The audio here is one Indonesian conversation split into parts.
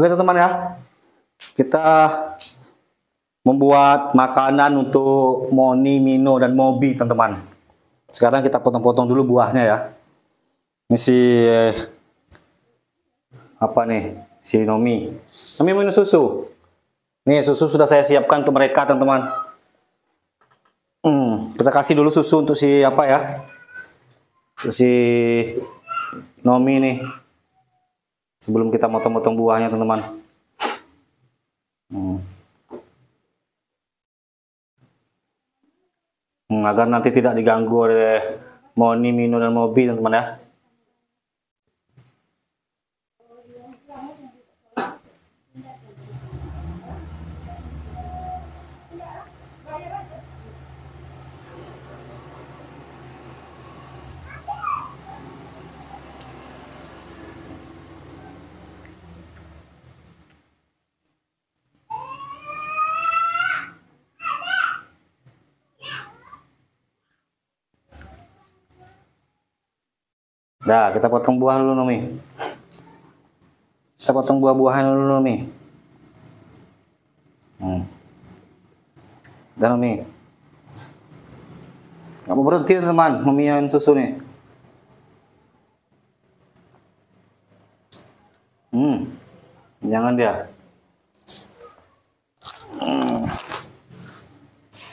Oke teman-teman ya, kita membuat makanan untuk Moni, Mino, dan Mobi teman-teman. Sekarang kita potong-potong dulu buahnya ya. Ini si apa nih? Si Nomi. Nomi minum susu. Nih susu sudah saya siapkan untuk mereka teman-teman. Hmm, kita kasih dulu susu untuk si apa ya? Si Nomi nih sebelum kita motong-motong buahnya teman-teman hmm. hmm, agar nanti tidak diganggu oleh Moni, Mino, dan Mobi teman-teman ya Nah, kita potong buah dulu Nomi. Kita potong buah-buahan dulu Nomi. Hmm. Dan Nomi. Gak mau berhenti teman, memiahin susu nih. Hmm. Jangan dia. Hmm.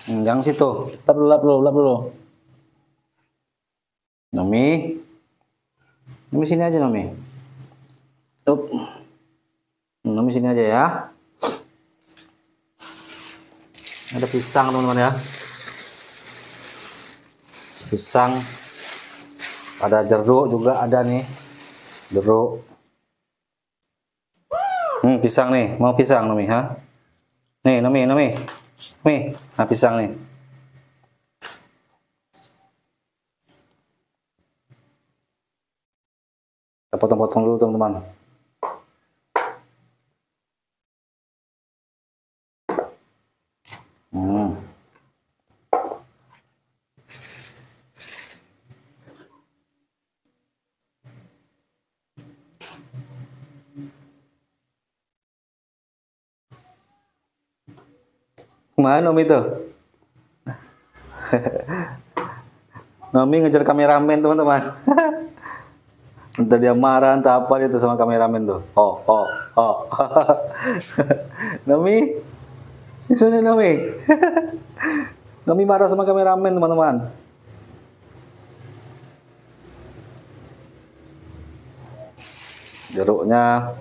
hmm jangan situ. Lap dulu, lap dulu, lap dulu. Nomi. Nomi sini aja Nomi. Up. Nomi sini aja ya. Ada pisang teman-teman ya. Pisang. Ada jeruk juga ada nih. Jeruk. Hmm, pisang nih. Mau pisang Nomi ha? Nih Nomi, Nomi. Nih, nah pisang nih. Kita potong-potong dulu teman-teman. Hmm. Mana Nomi itu? Nomi ngejar kameramen teman-teman. entah dia marah entah apa itu sama kameramen tuh. Oh oh oh. Nomi? Sini Nomi? Nomi marah sama kameramen teman-teman. Jeruknya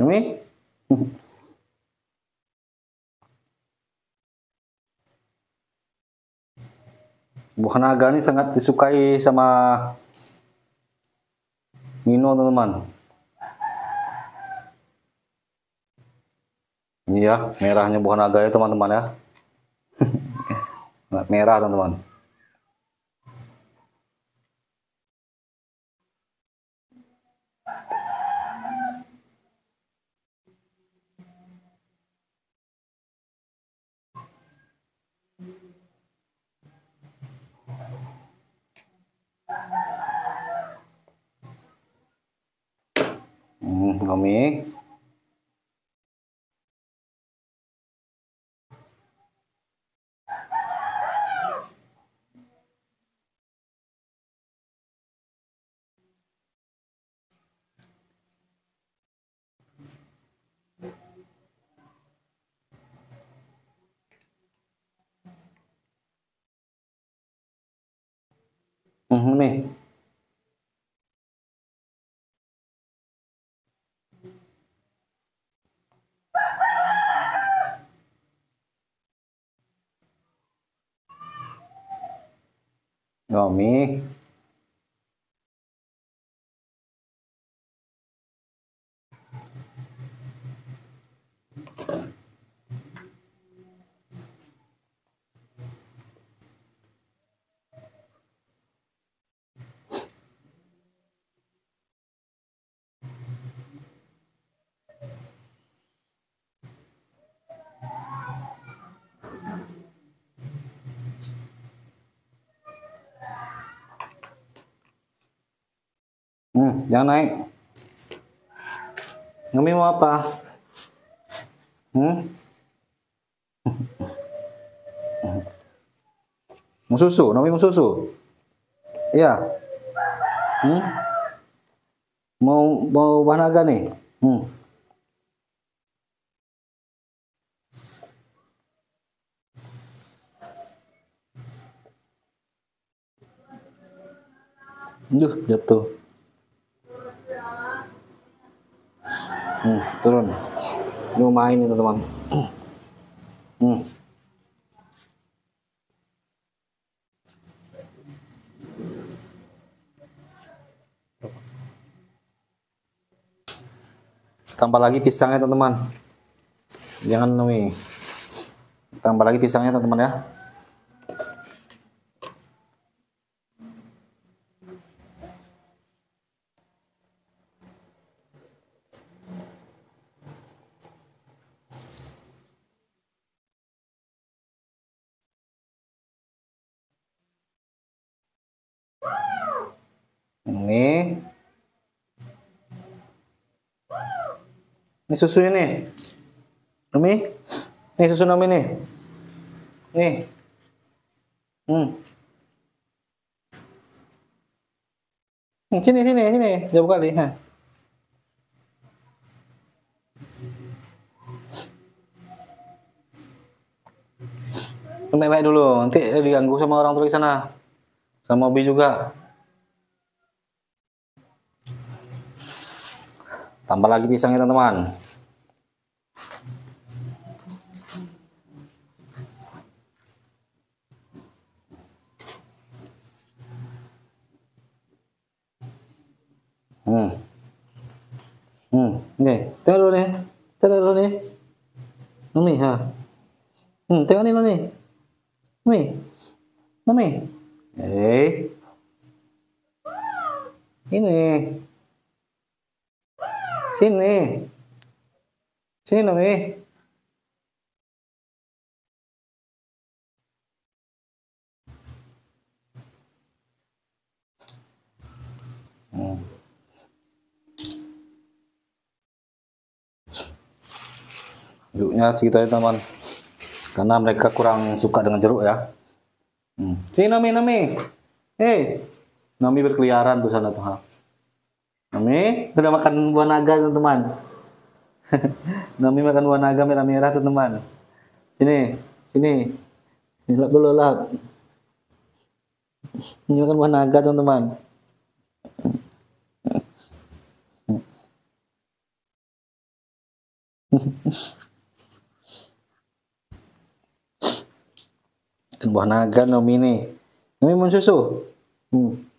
Ini buah naga ini sangat disukai sama Mino teman-teman. Ini ya merahnya buah naga ya teman-teman ya. merah teman-teman. Nomi. Hmm, nih. Hmm, jangan naik. Nomi mau apa? Hmm? Mau susu? Nomi mau susu? Iya. Hmm? Mau mau naga nih? Hmm. Duh, jatuh. Hmm, turun. Ini mau main nih, teman-teman. Hmm. Tambah lagi pisangnya, teman-teman. Jangan nih. Tambah lagi pisangnya, teman-teman ya. Ini. Ini susunya nih. Nami. Nih susu Nami nih. Nih. Hmm. hmm sini, sini, sini. Jauh kali. Ha. Baik-baik dulu, nanti diganggu sama orang di sana. Sama Bi juga. Tambah lagi pisangnya teman-teman. Hmm. Hmm, nih, tengok dulu nih. Tengok dulu nih. Nami, ha. Hmm, tengok nih lo nih. Nami. Nami. Eh. Ini. Sini. Sini Nomi. Hmm. Jeruknya segitu aja teman. Karena mereka kurang suka dengan jeruk ya. Hmm. Sini Nomi, Nomi. Hei. Nomi berkeliaran tuh sana tuh. Nami sudah makan buah naga teman-teman. Nami makan buah naga merah-merah teman-teman. Sini, sini. Ini lap dulu lap. Ini makan buah naga teman-teman. Buah naga Nami ini. Nami mau susu. Hmm.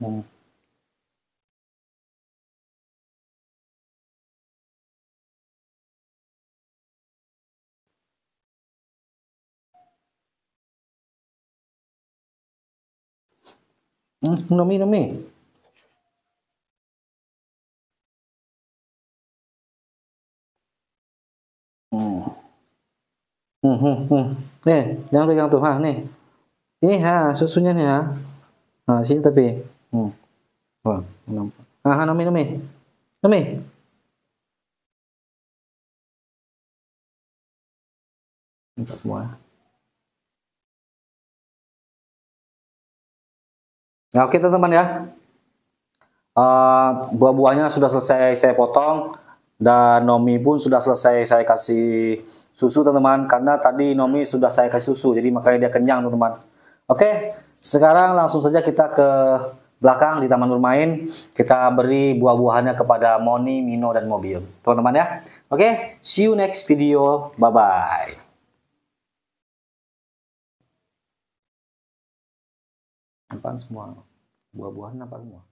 Hmm. Hmm, nami nami. Hmm. Hmm, hmm, hmm. Nih, jangan pegang tuh, ha, nih. Ini ha, susunya nih ha. Nah, sini tapi. Hmm. Wah, nampak. Ah. Nami. Nampak semua. Nah, oke teman-teman ya. Uh, buah-buahnya sudah selesai saya potong dan Nomi pun sudah selesai saya kasih susu teman-teman karena tadi Nomi sudah saya kasih susu jadi makanya dia kenyang teman-teman. Oke, sekarang langsung saja kita ke belakang di taman bermain kita beri buah-buahannya kepada Moni, Mino, dan mobil. Teman-teman ya. Oke, see you next video. Bye-bye. Apaan semua? Buah-buahan apa semua?